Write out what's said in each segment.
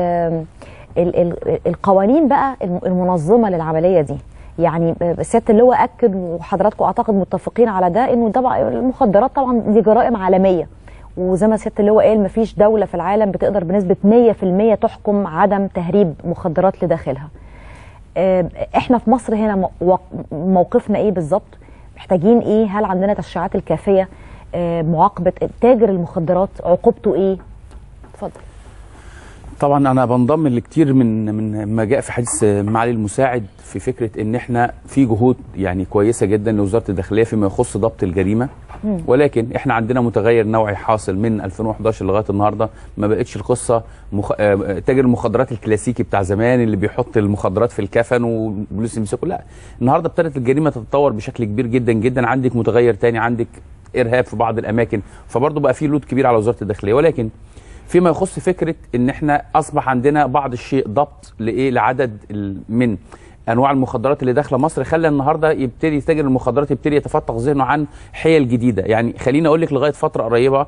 ال- ال- القوانين بقى الم- المنظمة للعملية دي يعني سياده اللواء أكد وحضراتكم أعتقد متفقين على ده إنه طبعا المخدرات طبعا دي جرائم عالمية وزي ما سياده اللواء قال مفيش دولة في العالم بتقدر بنسبة 100% تحكم عدم تهريب مخدرات لداخلها. إحنا في مصر هنا مو- وق- موقفنا إيه بالظبط؟ محتاجين إيه؟ هل عندنا تشريعات الكافية؟ معاقبة تاجر المخدرات عقوبته إيه؟ اتفضل. طبعا أنا بنضم لكتير من من ما جاء في حديث معالي المساعد في فكرة إن إحنا في جهود يعني كويسة جدا لوزارة الداخلية فيما يخص ضبط الجريمة. ولكن إحنا عندنا متغير نوعي حاصل من 2011 لغاية النهارده. ما بقتش القصة مخ... آه، تاجر المخدرات الكلاسيكي بتاع زمان اللي بيحط المخدرات في الكفن والبوليس يمسكه. لا النهارده ابتدت الجريمة تتطور بشكل كبير جدا جدا. عندك متغير تاني عندك إرهاب في بعض الأماكن. فبرضه بقى في load كبير على وزارة الداخلية. ولكن فيما يخص فكرة إن إحنا أصبح عندنا بعض الشيء ضبط لإيه؟ لعدد من أنواع المخدرات اللي داخلة مصر. خلى النهارده يبتدي تاجر المخدرات يبتدي يتفتق ذهنه عن حيل جديدة. يعني خليني أقول لك لغاية فترة قريبة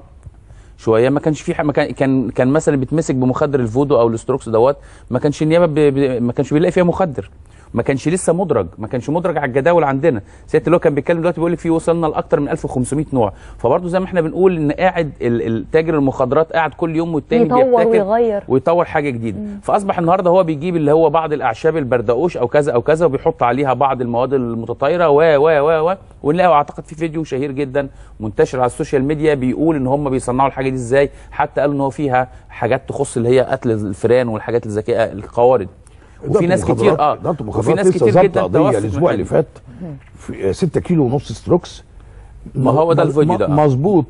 شوية ما كانش في ما كان كان كان مثلا بيتمسك بمخدر الفودو أو الاستروكس دوت ما كانش النيابة. ما كانش بيلاقي فيها مخدر. ما كانش لسه مدرج ما كانش مدرج على الجداول عندنا. سيادة اللوا كان بيتكلم دلوقتي بيقول لك في وصلنا لاكثر من 1500 نوع. فبرضه زي ما إحنا بنقول إن قاعد التاجر المخدرات قاعد كل يوم والتاني بيبتكر ويغير. ويطور حاجة جديدة. فأصبح النهارده هو بيجيب اللي هو بعض الأعشاب البردقوش أو كذا أو كذا وبيحط عليها بعض المواد المتطايرة و و و و ونلاقي أعتقد في فيديو شهير جدا منتشر على ال social media بيقول إن هم بيصنعوا الحاجة دي إزاي. حتى قالوا إن هو فيها حاجات تخص اللي هي قتل الفئران والحاجات دي القوارض. وفي ناس كتير آه ضبط وفي مخدرات ناس لسه كتير جدا قضية الأسبوع. اللي فات في 6 كيلو ونص ستروكس ما هو ده الفيديو ده،. مظبوط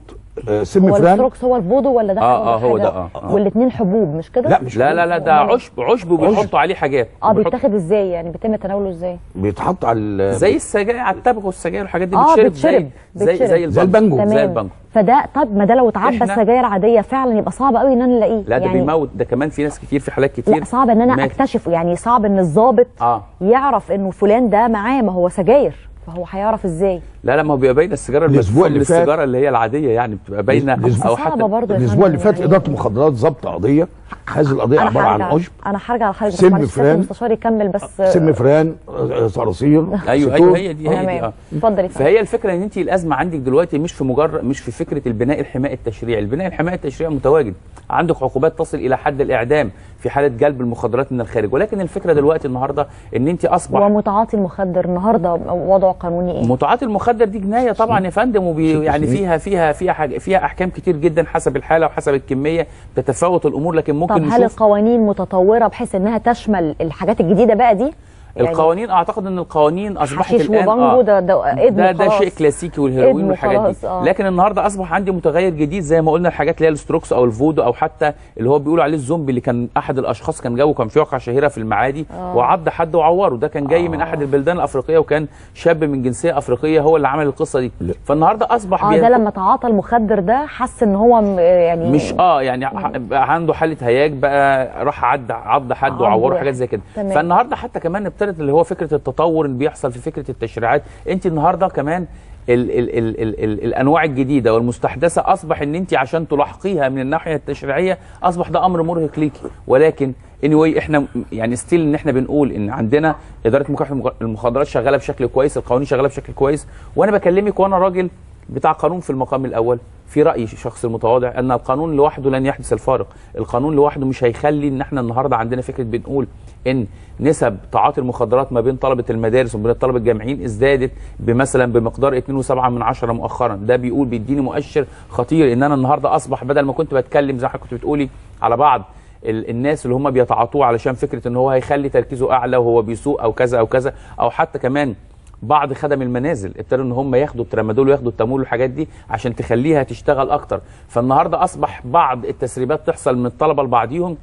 سم هو فران الستروكس هو الفودو ولا ده آه، حاجة آه، هو؟ ده، آه، آه. والاثنين حبوب مش كده؟ لا مش لا لا لا ده عشب عشب وبيحطوا عليه حاجات آه بيتاخد إزاي يعني بيتم تناوله إزاي؟ بيتحط على ال- زي السجاير على التبغ والسجاير والحاجات دي آه، بتشرب زي. زي زي البانجو. تمام زي البانجو فده طب ما ده لو اتعبى سجاير عادية فعلا يبقى صعب قوي إن أنا ألاقيه لا ده يعني بيموت ده كمان في ناس كتير في حالات كتير لا صعب إن أنا. أكتشفه يعني صعب إن الضابط آه يعرف إنه فلان ده معاه ما هو سجاير فهو هيعرف إزاي؟ لا لا ما هو بيبقى باينه السيجارة من فات- السيجارة اللي هي العادية يعني بتبقى باينة أو صعبة حتى الأسبوع اللي فات. اداره المخدرات ظبط قضية هذه القضية عبارة عن عشب أنا هرجع لحضرتك سم فران. المستشار يكمل بس سم فران آه، صراصير أيوه. أيوه هي دي هي دي تمام اتفضل يا فندم فهي الفكرة إن انت الأزمة عندك دلوقتي مش في مجرد مش في فكرة البناء الحماء التشريعي، البناء الحماء التشريعي متواجد، عندك عقوبات تصل إلى حد الإعدام في حالة جلب المخدرات من الخارج، ولكن الفكرة دلوقتي النهارده إن انت أصبح ومتعاطي المخدر النهارده وضعه قانوني إيه؟ متعاطي المخدر دي جناية طبعا يا فندم وبي يعني. فيها فيها فيها حاجة فيها أحكام كتير جدا حسب الحالة وحسب الكمية تتفاوت الأمور لكن ممكن طب هل نشوف القوانين متطورة بحيث إنها تشمل الحاجات الجديدة بقى دي؟ يعني القوانين أعتقد إن القوانين أصبحت حشيش الآن وبانجو ده ده ده ده. شيء كلاسيكي والهيروين والحاجات دي آه. لكن النهارده أصبح عندي متغير جديد زي ما قلنا الحاجات اللي هي الستروكس أو الفودو أو حتى اللي هو بيقولوا عليه الزومبي اللي كان أحد الأشخاص كان جابه كان في واقعة شهيرة في المعادي وعض حد وعوره ده كان جاي من أحد البلدان الأفريقية وكان شاب من جنسية أفريقية هو اللي عمل القصة دي لا. فالنهاردة أصبح آه ده لما تعاطى المخدر ده حس إن هو يعني مش آه يعني بقى عنده حالة هياج بقى راح عض عض حد وعوره. حاجات زي كده تمام. فالنهاردة حتى كمان ابتدت اللي هو فكرة التطور اللي بيحصل في فكرة التشريعات. انت النهارده كمان ال ال ال ال ال الأنواع الجديدة والمستحدثة أصبح إن انت عشان تلاحقيها من الناحية التشريعية أصبح ده أمر مرهق ليكي. ولكن anyway إحنا يعني ستيل إن إحنا بنقول إن عندنا إدارة مكافحة المخ- المخدرات شغالة بشكل كويس القوانين شغالة بشكل كويس. وأنا بكلمك وأنا راجل بتاع قانون في المقام الأول. في راي شخص المتواضع أن القانون لوحده لن يحدث الفارق. القانون لوحده مش هيخلي إن إحنا النهارده عندنا فكرة بنقول إن نسب تعاطي المخدرات ما بين طلبة المدارس وبين الطلبه الجامعيين ازدادت بمثلا بمقدار 2.7 من عشرة مؤخرا. ده بيقول بيديني مؤشر خطير إن أنا النهارده أصبح بدل ما كنت بتكلم زي ما كنت بتقولي على بعض ال- الناس اللي هم بيتعاطوه علشان فكرة إن هو هيخلي تركيزه أعلى وهو بيسوق أو كذا أو كذا أو حتى كمان بعض خدم المنازل ابتدوا إن هم ياخدوا الترامادول وياخدوا التامول والحاجات دي عشان تخليها تشتغل أكتر. فالنهاردة أصبح بعض التسريبات تحصل من الطلبة لبعضيهم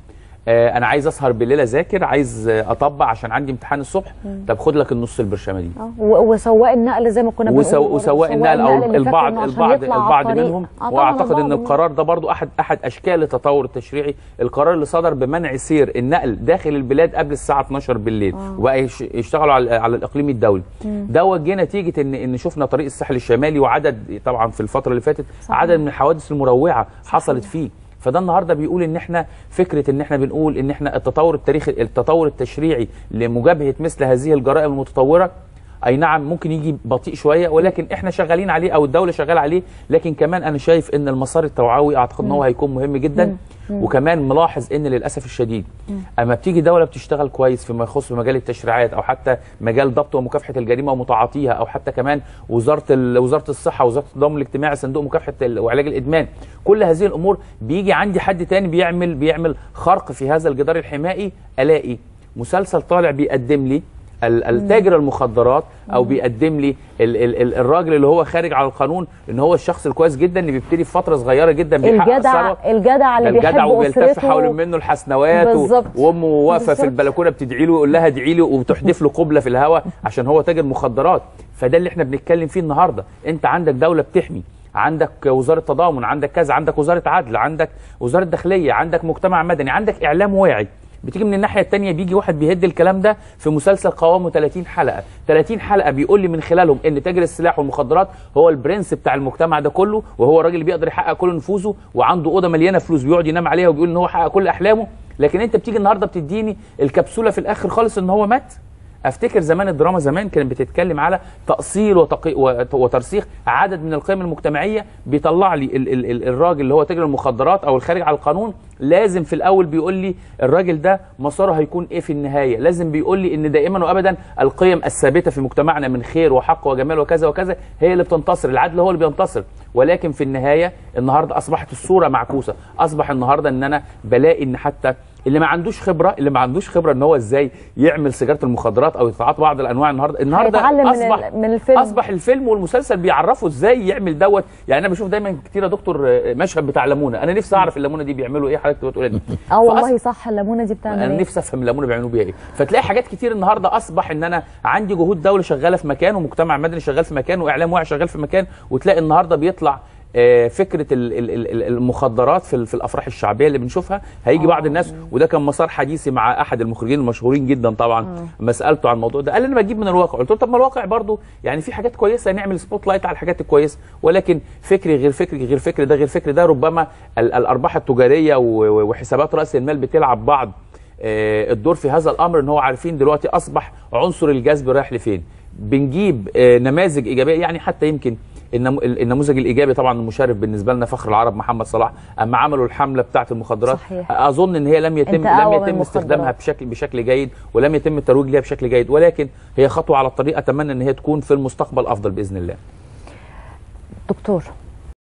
أنا عايز أسهر بالليل أذاكر عايز آه، أطبق عشان عندي امتحان الصبح. طب خد لك النص البرشامه دي آه، و- وسواق النقل زي ما كنا بنقول وسو- وسواق النقل أو البعض البعض البعض. منهم. آه، واعتقد إن. القرار ده برضو احد أحد أشكال التطور التشريعي. القرار اللي صدر بمنع سير النقل داخل البلاد قبل الساعة 12 بالليل. وبقى يش- يشتغلوا على على الإقليم الدولي. ده جه نتيجة ان إن شفنا طريق الساحل الشمالي وعدد طبعا في الفترة اللي فاتت صحيح. عدد من الحوادث المروعة حصلت فيه. فده النهارده بيقول إن إحنا فكرة إن إحنا بنقول إن إحنا التطور التاريخي التطور التشريعي لمجابهه مثل هذه الجرائم المتطورة أي نعم ممكن يجي بطيء شوية ولكن إحنا شغالين عليه أو الدولة شغالة عليه لكن كمان أنا شايف إن المسار التوعوي أعتقد إن هو هيكون مهم جدا. وكمان ملاحظ إن للأسف الشديد أما بتيجي دولة بتشتغل كويس فيما يخص مجال التشريعات أو حتى مجال ضبط ومكافحة الجريمة ومتعاطيها أو حتى كمان وزارة وزارة الصحة وزارة التضامن الاجتماعي صندوق مكافحة وعلاج الإدمان كل هذه الأمور بيجي عندي حد تاني بيعمل بيعمل خرق في هذا الجدار الحمائي ألاقي مسلسل طالع بيقدم لي التاجر المخدرات أو بيقدم لي ال ال ال الراجل اللي هو خارج على القانون إن هو الشخص الكويس جدا اللي بيبتدي في فترة صغيرة جدا بيحقق الجدع. الجدع اللي الجدع وبيلتف حوالين منه الحسنوات و-. وأمه واقفة في. البلكونة بتدعي له يقول لها ادعي لي وبتحدف له قبلة في الهواء عشان هو تاجر مخدرات فده اللي إحنا بنتكلم فيه النهارده أنت عندك دولة بتحمي عندك وزارة تضامن عندك كذا عندك وزارة عدل عندك وزارة داخلية عندك مجتمع مدني عندك إعلام واعي بتيجي من الناحية الثانية بيجي واحد بيهد الكلام ده في مسلسل قوامه 30 حلقة. 30 حلقة بيقول لي من خلالهم إن تاجر السلاح والمخدرات هو البرنس بتاع المجتمع ده كله وهو الراجل بيقدر يحقق كل نفوذه وعنده أوضة مليانة فلوس بيقعد ينام عليها وبيقول إن هو حقق كل أحلامه. لكن أنت بتيجي النهارده بتديني الكبسولة في الآخر خالص إن هو مات؟ أفتكر زمان الدراما زمان كانت بتتكلم على تأصيل وتقي وت- وترسيخ عدد من القيم المجتمعية بيطلع لي ال ال الراجل اللي هو تاجر المخدرات أو الخارج على القانون لازم في الأول بيقول لي الراجل ده مساره هيكون إيه في النهاية. لازم بيقول لي إن دائما وابدا القيم الثابتة في مجتمعنا من خير وحق وجمال وكذا وكذا هي اللي بتنتصر العدل هو اللي بينتصر. ولكن في النهاية النهارده أصبحت الصورة معكوسة. أصبح النهارده إن أنا بلاقي إن حتى اللي ما عندوش خبرة اللي ما عندوش خبرة إن هو إزاي يعمل سيجارة المخدرات أو يتعاطى بعض الأنواع النهارده. النهارده أصبح من الفيلم. أصبح الفيلم والمسلسل بيعرفوا إزاي يعمل دوت. يعني أنا بشوف دايما كتير يا دكتور مشهد بتاع ليمونة. أنا نفسي أعرف الليمونة دي بيعملوا إيه حضرتك بتقول إيه؟ آه والله صح الليمونة دي بتعمل أنا إيه؟ نفسي أفهم الليمونة بيعملوا بيها إيه. فتلاقي حاجات كتير النهارده أصبح إن أنا عندي جهود دولة شغالة في مكان ومجتمع مدني شغال في مكان وإعلام واعي شغال في مكان وتلاقي النهارده بيطلع فكرة ال- ال- المخدرات في ال- في الأفراح الشعبية اللي بنشوفها. هيجي بعض الناس وده كان مسار حديثي مع أحد المخرجين المشهورين جدا طبعا. لما سألته عن الموضوع ده قال لي أنا بجيب من الواقع. قلت له طب ما الواقع برضو يعني في حاجات كويسة نعمل spotlight على الحاجات الكويسة. ولكن فكري غير فكري غير فكري ده غير فكري. ده ربما ال- الأرباح التجارية وحسابات رأس المال بتلعب بعض آه، الدور في هذا الأمر إن هو عارفين دلوقتي أصبح عنصر الجذب رايح لفين. بنجيب آه، نماذج إيجابية يعني حتى يمكن النمو- النموذج الإيجابي طبعا المشرف بالنسبة لنا فخر العرب محمد صلاح أما عملوا الحملة بتاعة المخدرات صحيح. أظن إن هي لم يتم لم يتم. استخدامها بشكل بشكل جيد ولم يتم الترويج ليها بشكل جيد ولكن هي خطوة على الطريق أتمنى إن هي تكون في المستقبل أفضل بإذن الله دكتور